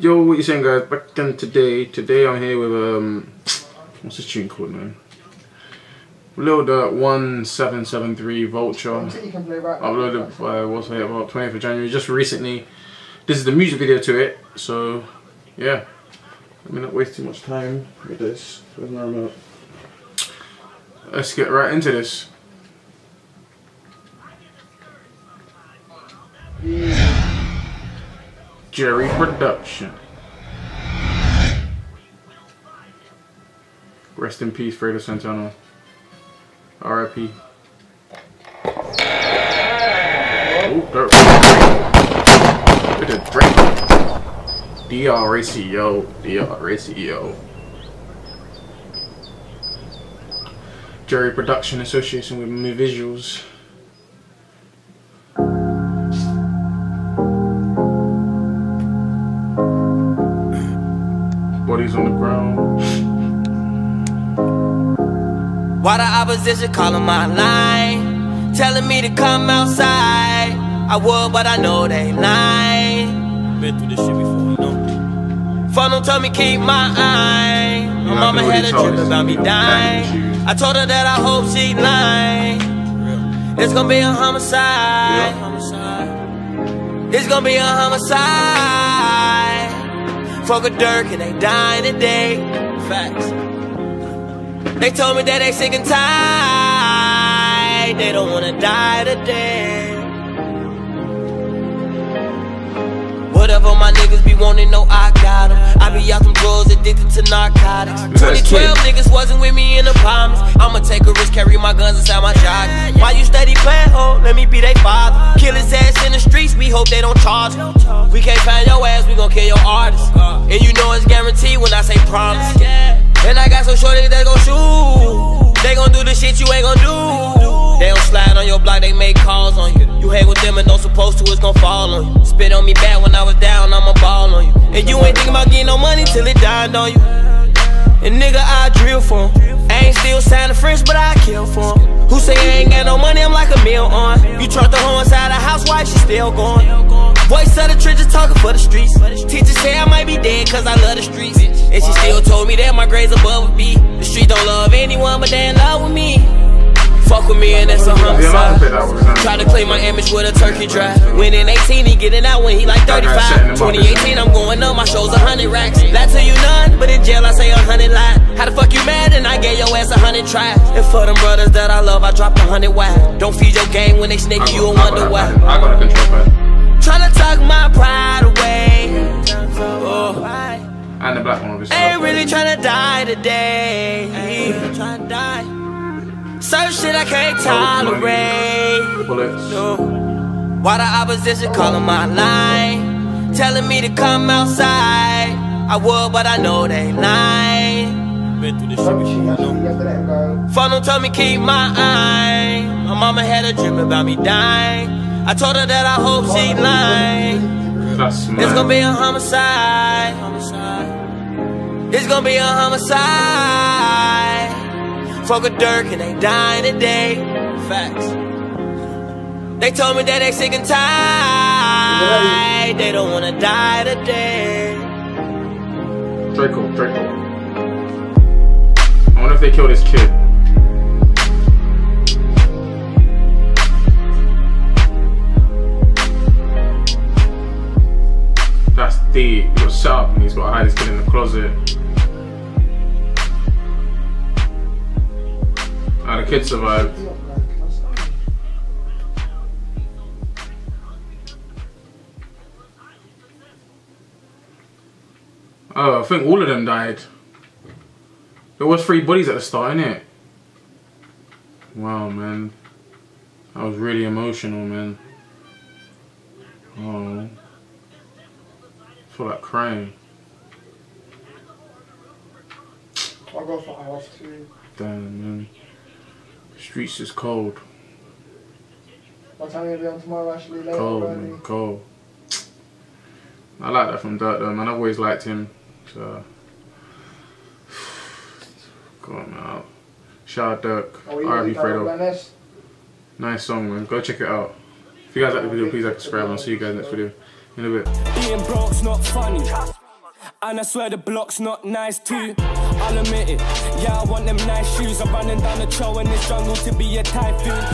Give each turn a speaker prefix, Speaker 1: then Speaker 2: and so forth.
Speaker 1: Yo, what you saying, guys? Back again today. Today I'm here with um, what's this tune called, man? Lil Durk 1773 Vulture. Uploaded uh, what's it about 20th of January, just recently. This is the music video to it, so yeah. Let me not waste too much time with this. Where's my remote? Let's get right into this. Jerry Production. Rest in peace, Fredo Santana. R.I.P. Oh. Look at. D.R.A.C.O. D.R.A.C.O. Jerry Production Association with me visuals. Bodies on the ground.
Speaker 2: Why the opposition calling my line? Telling me to come outside. I would, but I know they lying.
Speaker 3: Been through this shit before, you know.
Speaker 2: Funnel told me keep my eye. My
Speaker 1: Yeah,
Speaker 2: mama had a dream about me dying. I told her that I hope she lying. It's gonna be a homicide. It's gonna be a homicide. Fuck a Dirk and they dying today. Facts. They told me that they sick and tired. They don't wanna die today. Whatever my niggas be wanting, no, I got 'em. I be out them drugs, addicted to narcotics. 2012 niggas wasn't with me in the promise. I'ma take a risk, carry my guns inside my joggers. Why you steady playing, ho? Let me be they father. Kill guaranteed when I say promise. And I got some shorties that gon' shoot. They gon' do the shit you ain't gon' do. They don't slide on your block, they make calls on you. You hang with them and don't supposed to, it's gon' fall on you. Spit on me bad when I was down, I'ma ball on you. And you ain't thinking about getting no money till it died on you. And nigga, I drill for him. I ain't still signing French, but I kill for him. Who say I ain't got no money? I'm like a meal on. You trust the hoe inside the housewife, she still going. Voice of the trenches talking for the streets. Teachers say I might be dead cause I love the streets. And she still told me that my grades above a B. The street don't love anyone, but they in love with me. Fuck with me and that's a homicide.
Speaker 1: bet was done.
Speaker 2: Try to claim my image with a turkey drive. When in 18, he getting out when he like
Speaker 1: That guy's setting
Speaker 2: 35.
Speaker 1: him up.
Speaker 2: 2018, I'm going up, my show's a hundred racks. Lie to you none, but in jail I say a hundred lies. How the fuck you mad and I gave your ass a hundred tries? And for them brothers that I love, I drop a hundred wide. Don't feed your game when they snake you and wonder why.
Speaker 1: I got a control pad.
Speaker 2: Certain shit I can't tolerate.
Speaker 1: Bullets.
Speaker 2: No. Why the opposition calling my line? Telling me to come outside. I would, but I know they lying.
Speaker 3: Been through this shit before, you know.
Speaker 2: Funnel told me keep my eye. My mama had a dream about me dying. I told her that I hope she lying.
Speaker 1: That's.
Speaker 2: It's gonna be a homicide. It's gonna be a homicide. Fuck a Dirk and they dying today. Facts. They told me that they sick and tired. They don't wanna die today.
Speaker 1: Draco, Draco. I wonder if they killed this kid. That's deep. He got shot up and he's got to hide his kid in the closet. Ah, the kid survived. Oh, I think all of them died. There was three bodies at the start, innit? Wow, man. That was really emotional, man. Oh. I feel like crying.
Speaker 4: I'll go for hours too.
Speaker 1: Damn, man. Streets is cold.
Speaker 4: What time are you gonna be on tomorrow, Ashley? Later,
Speaker 1: Cold,
Speaker 4: early?
Speaker 1: man. Cold. I like that from Durk, though, man. I've always liked him. So. Go on, man. Shout out Durk.
Speaker 4: Are we
Speaker 1: R.I.P. Fredo. Nice song, man. Go check it out. If you guys like the video, please like, subscribe, and I'll see you guys next video in a bit.
Speaker 3: Being broke's not funny.
Speaker 5: And I swear the block's not nice too. I'll admit it. Yeah, I want them nice shoes. I'm running down the trail in this jungle to be a typhoon.